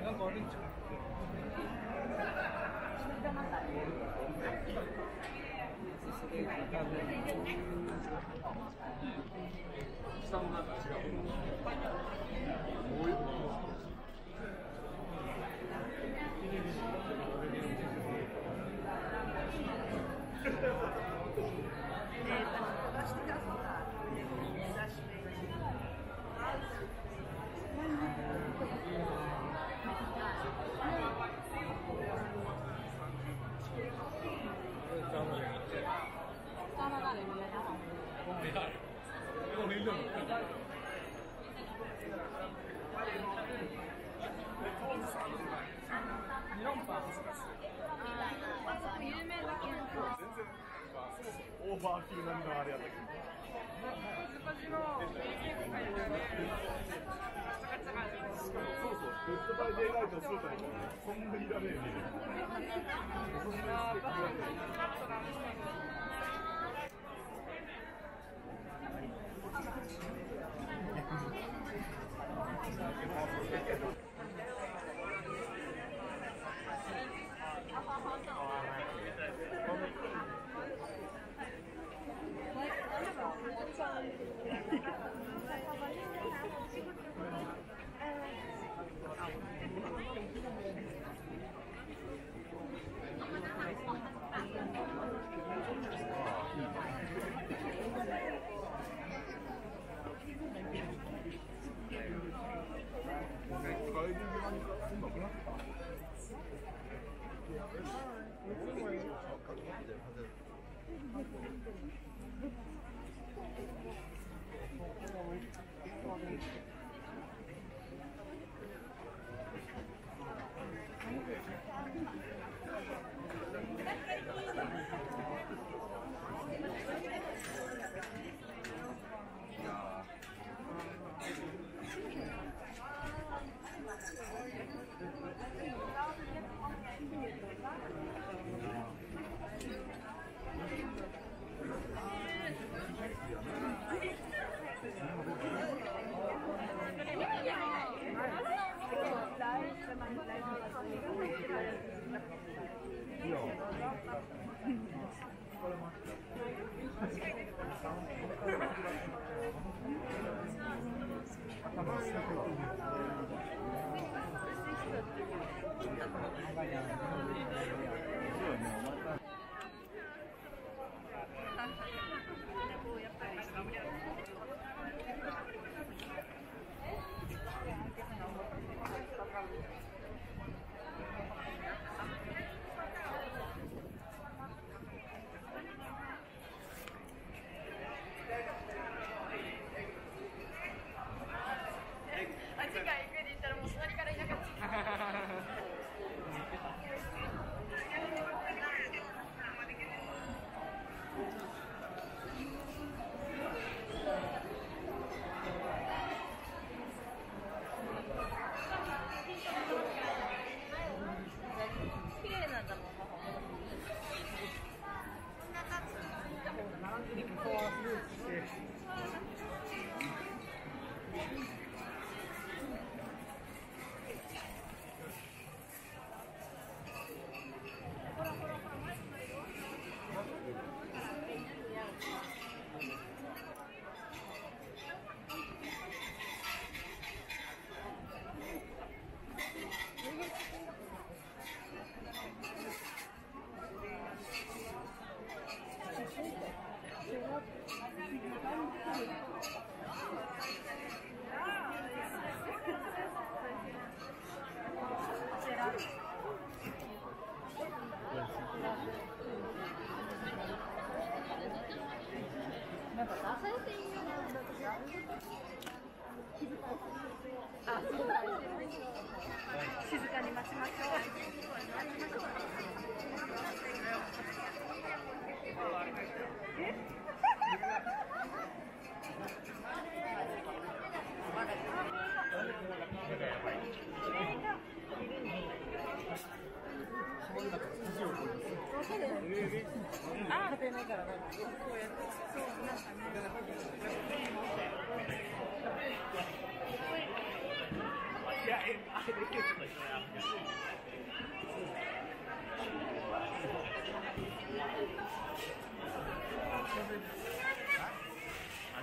れなんか悪いんちゃう下もなんか違う。我没认。メロンパン有名だけど全然オーバーキル並みのあれやったけどしか。もそうそうベストバイデイライトするとそんなにいらねえねあ静かに待ちましょう。あ、家庭ないからなんかこう。やって、そう、なんかね。I'm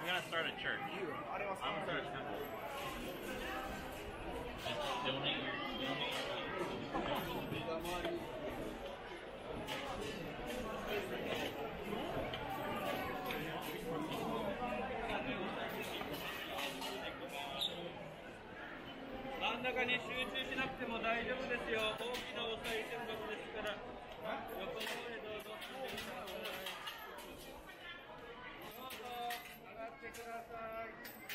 gonna start a church. I'm gonna start a temple. 中に集中しなくても大丈夫ですよ。大きなお賽銭箱ですから。横の方へどうぞ。どうぞ上がってください。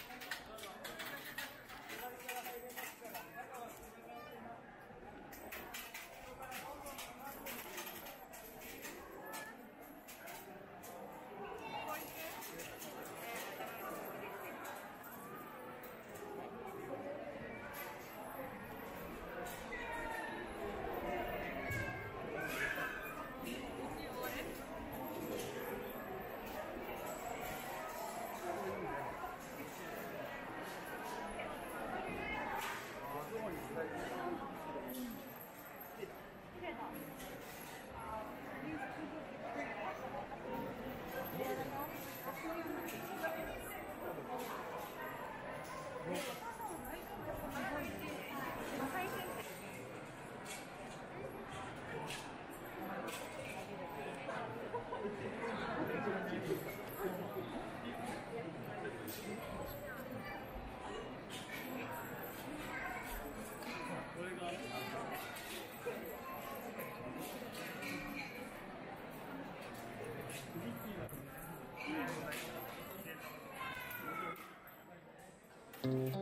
うん